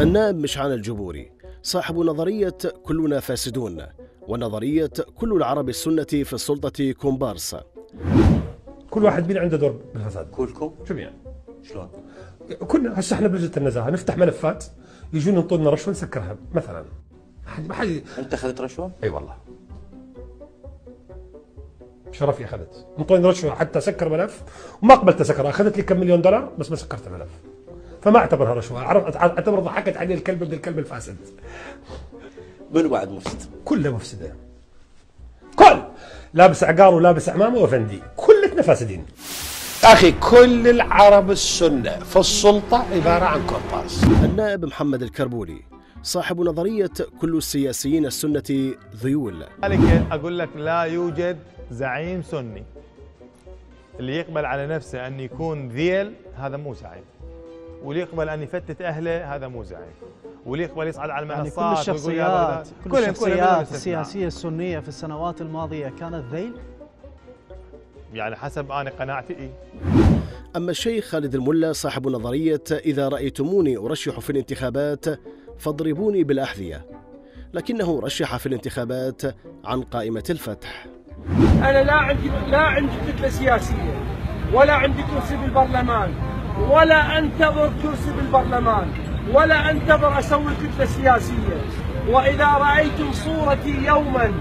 النائب مشعل الجبوري صاحب نظرية كلنا فاسدون ونظرية كل العرب السنة في السلطة كومبارس. كل واحد بينا عنده دور بالفساد. كلكم؟ شو يعني شلون؟ كنا هسه إحنا بلجنه النزاهة نفتح ملفات يجون ينطونا رشوة نسكرها مثلا. حد ما حد أنت أخذت رشوة؟ أي والله. شرفي اخذت انطوني رشوة حتى اسكر ملف. وما قبلت اسكر أخذت لي كم مليون دولار بس ما سكرت الملف فما اعتبرها رشوه اعتبر ضحكت علي الكلب ابن الكلب الفاسد. منو بعد مفسد؟ كلها مفسدة. كل! لابس عقار ولابس عمامه وفندي كلتنا فاسدين. أخي كل العرب السنة في السلطة عبارة عن كومبارس النائب محمد الكربولي صاحب نظرية كل السياسيين السنة ذيول. لذلك أقول لك لا يوجد زعيم سني. اللي يقبل على نفسه أن يكون ذيل هذا مو زعيم. واللي يقبل أن يفتت أهله هذا مو زعيم واللي يقبل يصعد على يعني كل المنصات ويقول يا الشخصيات. كل الشخصيات استثناء. السياسية السنية في السنوات الماضية كانت ذيل يعني حسب أنا قناعتي إيه؟ أما الشيخ خالد الملا صاحب نظرية إذا رأيتموني أرشح في الانتخابات فاضربوني بالأحذية لكنه رشح في الانتخابات عن قائمة الفتح أنا لا عندي لا عندي كتله سياسية ولا عندي كرسي بالبرلمان ولا انتظر كرسي بالبرلمان ولا انتظر أسوي كتلة سياسية. وإذا رأيتم صورتي يوما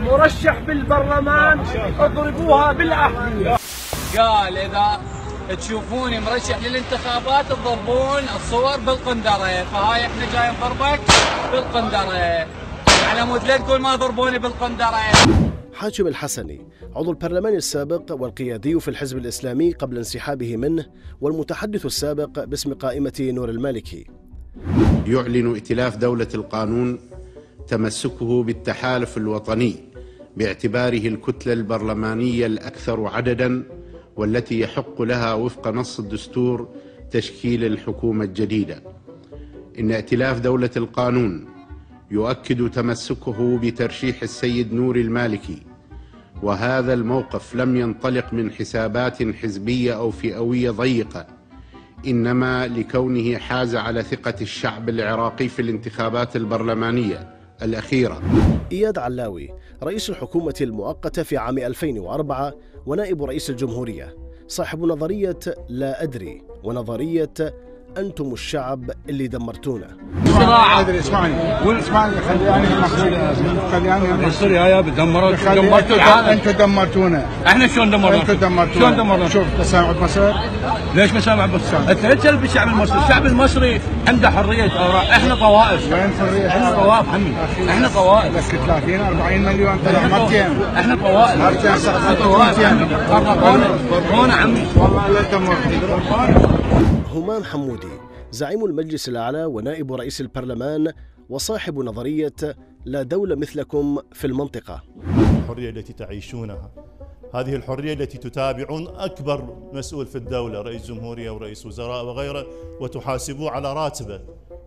مرشح بالبرلمان اضربوها بالاحذيه قال إذا تشوفوني مرشح للانتخابات تضربون الصور بالقندرة فهاي إحنا جاي نضربك بالقندرة. على مود لا تقول ما ضربوني بالقندرة. حاجب الحسني عضو البرلمان السابق والقيادي في الحزب الإسلامي قبل انسحابه منه والمتحدث السابق باسم قائمة نور المالكي. يعلن ائتلاف دولة القانون تمسكه بالتحالف الوطني باعتباره الكتلة البرلمانية الأكثر عددا والتي يحق لها وفق نص الدستور تشكيل الحكومة الجديدة. إن ائتلاف دولة القانون يؤكد تمسكه بترشيح السيد نور المالكي وهذا الموقف لم ينطلق من حسابات حزبية أو فئوية ضيقة إنما لكونه حاز على ثقة الشعب العراقي في الانتخابات البرلمانية الأخيرة. إياد علاوي رئيس الحكومة المؤقتة في عام 2004 ونائب رئيس الجمهورية. صاحب نظرية لا أدري ونظرية أنتم الشعب اللي دمرتونا ادري اسمعني اسمعني خلياني خلياني مصر يا دمرت أنتم دمرتونا إحنا شلون دمرنا أنتم دمرتونا شلون دمرنا شوف تسامح مصر ليش ما سامع بس انت لا تسلب الشعب المصري الشعب المصري عنده حريه اراء إحنا طوائف وين حريه إحنا طوائف عمي إحنا طوائف لك 30 40 مليون طلع مرتين إحنا طوائف مرتين إحنا طوائف عمي فرقونا فرقونا عمي والله لا دمرتوا همام حمودي زعيم المجلس الأعلى ونائب رئيس البرلمان وصاحب نظرية لا دولة مثلكم في المنطقة. الحرية التي تعيشونها هذه الحرية التي تتابعون أكبر مسؤول في الدولة رئيس جمهورية ورئيس وزراء وغيره وتحاسبوه على راتبه.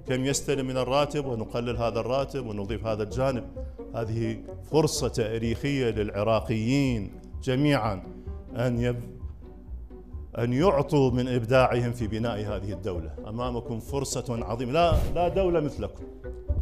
كم يستلم من الراتب ونقلل هذا الراتب ونضيف هذا الجانب. هذه فرصة تاريخية للعراقيين جميعا أن أن يعطوا من إبداعهم في بناء هذه الدولة. أمامكم فرصة عظيمة. لا, لا دولة مثلكم.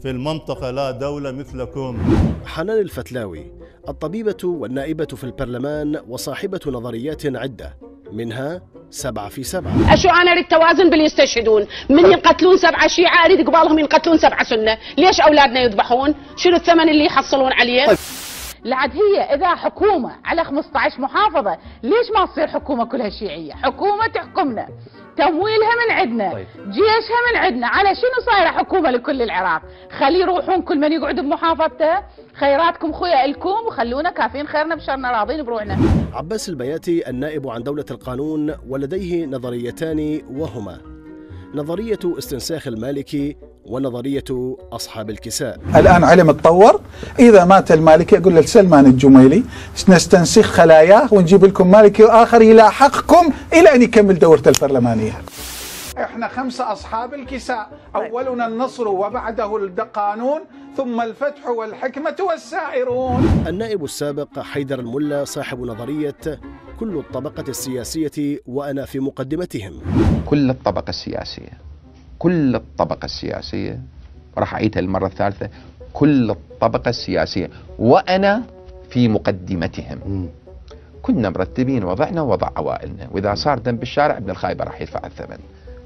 في المنطقة لا دولة مثلكم. حنان الفتلاوي الطبيبة والنائبة في البرلمان وصاحبة نظريات عدة. منها سبعة في سبعة. أشو أنا أريد توازن باللي يستشهدون من ينقتلون سبعة شيعة أريد قبالهم ينقتلون سبعة سنة. ليش أولادنا يذبحون؟ شنو الثمن اللي يحصلون عليه؟ لعد هي إذا حكومة على 15 محافظة ليش ما تصير حكومة كلها شيعية؟ حكومة تحكمنا. تمويلها من عندنا طيب. جيشها من عندنا. على شنو صايرة حكومة لكل العراق؟ خلي يروحون كل من يقعد بمحافظته. خيراتكم خويا إلكم وخلونا كافين خيرنا بشرنا راضين بروحنا. عباس البياتي النائب عن دولة القانون ولديه نظريتان وهما. نظرية استنساخ المالكي ونظرية أصحاب الكساء. الآن علم تطور إذا مات المالكي أقول لسلمان الجميلي نستنسخ خلاياه ونجيب لكم مالكي آخر يلاحقكم إلى أن يكمل دورته البرلمانية. إحنا خمسة أصحاب الكساء. أولنا النصر وبعده القانون ثم الفتح والحكمة والسائرون. النائب السابق حيدر الملا صاحب نظرية كل الطبقة السياسية وأنا في مقدمتهم. كل الطبقة السياسية. كل الطبقة السياسية راح أعيدها المرة الثالثة كل الطبقة السياسية وأنا في مقدمتهم. كنا مرتبين وضعنا ووضع عوائلنا. وإذا صار دم بالشارع ابن الخايبة راح يدفع الثمن.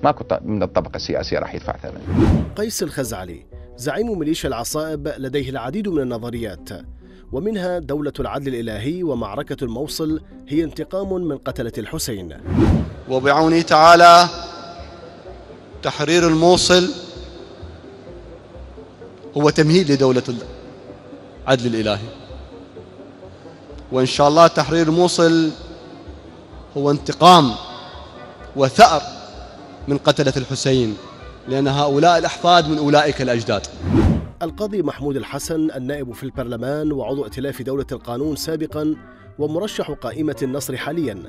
ماكو من الطبقة السياسية راح يدفع ثمن. قيس الخزعلي زعيم ميليشيا العصائب لديه العديد من النظريات. ومنها دولة العدل الإلهي ومعركة الموصل هي انتقام من قتلة الحسين. وبعونه تعالى تحرير الموصل هو تمهيد لدولة العدل الإلهي. وإن شاء الله تحرير الموصل هو انتقام وثأر من قتلة الحسين لأن هؤلاء الأحفاد من أولئك الأجداد. القاضي محمود الحسن النائب في البرلمان وعضو ائتلاف دولة القانون سابقا ومرشح قائمة النصر حاليا.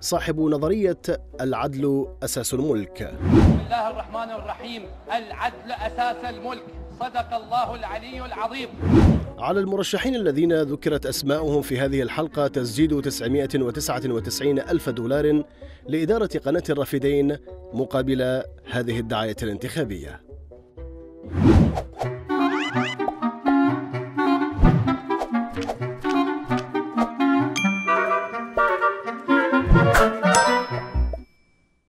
صاحب نظرية العدل أساس الملك. بسم الله الرحمن الرحيم. العدل أساس الملك. صدق الله العلي العظيم. على المرشحين الذين ذكرت أسماؤهم في هذه الحلقة تسجيل 999 ألف دولار لإدارة قناة الرافدين مقابل هذه الدعاية الانتخابية.